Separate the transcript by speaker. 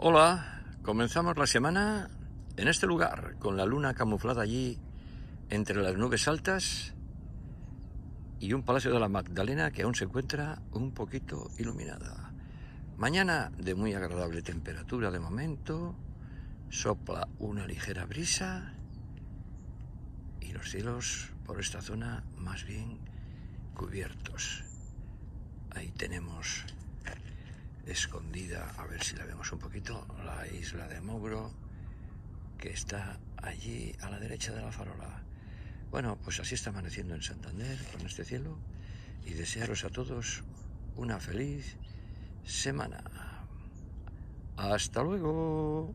Speaker 1: Hola, comenzamos la semana en este lugar, con la luna camuflada allí entre las nubes altas y un palacio de la Magdalena que aún se encuentra un poquito iluminada. Mañana de muy agradable temperatura de momento, sopla una ligera brisa y los cielos por esta zona más bien cubiertos. Ahí tenemos escondida, a ver si la vemos un poquito, la isla de Mogro, que está allí a la derecha de la farola. Bueno, pues así está amaneciendo en Santander con este cielo y desearos a todos una feliz semana. Hasta luego.